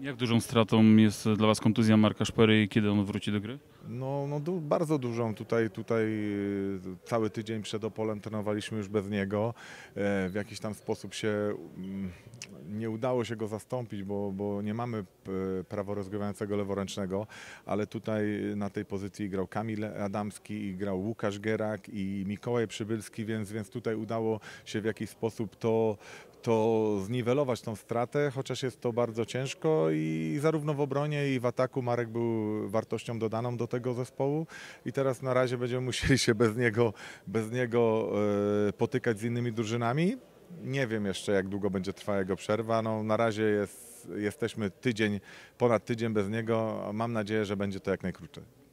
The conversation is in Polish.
Jak dużą stratą jest dla Was kontuzja Marka Szpery i kiedy on wróci do gry? No, no du- bardzo dużą. Tutaj, tutaj y, cały tydzień przed Opolem trenowaliśmy już bez niego. E, W jakiś tam sposób się mm, nie udało się go zastąpić, bo, bo nie mamy e, prawo rozgrywającego leworęcznego, ale tutaj na tej pozycji grał Kamil Adamski, i grał Łukasz Gerak i Mikołaj Przybylski, więc, więc tutaj udało się w jakiś sposób to, to zniwelować tą stratę, chociaż jest to bardzo ciężko i zarówno w obronie i w ataku Marek był wartością dodaną do tego zespołu i teraz na razie będziemy musieli się bez niego, bez niego e, potykać z innymi drużynami. Nie wiem jeszcze jak długo będzie trwała jego przerwa. No, na razie jest, jesteśmy tydzień, ponad tydzień bez niego. Mam nadzieję, że będzie to jak najkrócej.